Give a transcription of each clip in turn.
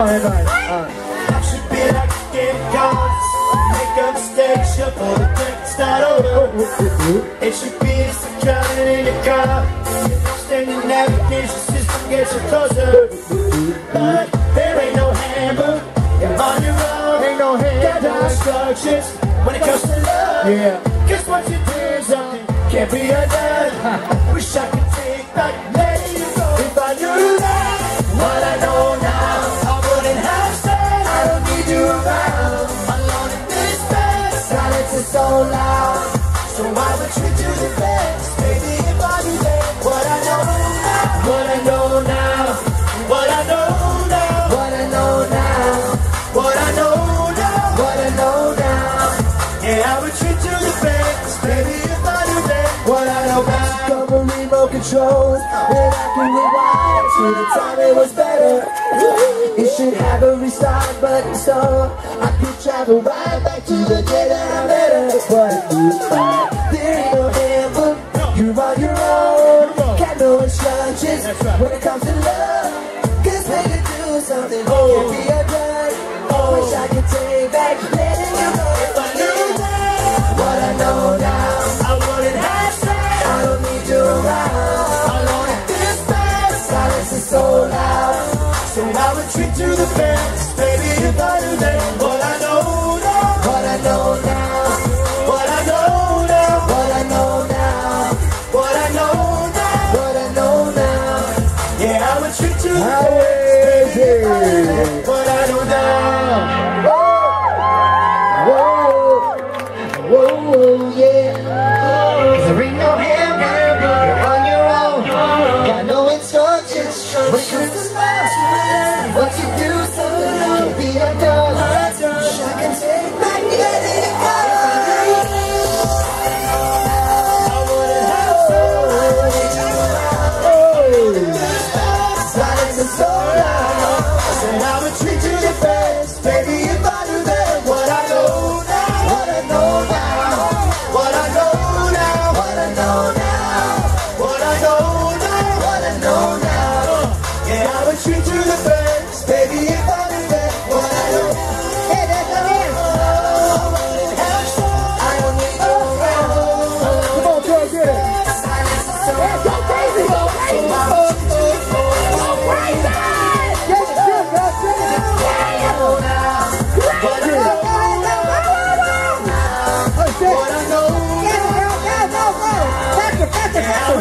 Alright, alright. I should be like Game Cards. Make a mistake, shuffle the deck, start over. It should be just a driving in your car. Extending navigation system gets you closer. But there ain't no handbook. You're on your own. Ain't no Got no instructions when it comes to love. Yeah. Guess what you something can't be undone. Wish I could take back So I would you the best, baby, if I knew that. What I know now, what I know now, what I know now, what I know now, what I know now, what I know now. Yeah, I would treat remote control That I can rewind to the time it was better. It should have a restart button so I could travel right back to the day that I met her. But there ain't no handbook You're on your own. Got no instructions when it comes to love. Cause when you do something can't be Baby, if I that. What I know now, What I know now, what I know now, what I know now, what I know now. what I know now. Yeah, I would treat you How baby, if I knew it? What I know now. Whoa, whoa, yeah.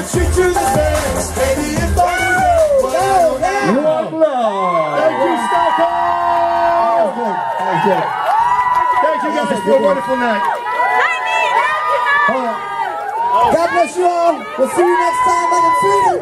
Treat you the best, baby, if I knew that. What I know Go, now. One love. Thank you, Stockholm. Thank you. Thank you guys for a wonderful night. God bless you all. We'll see you next time on the Freedom.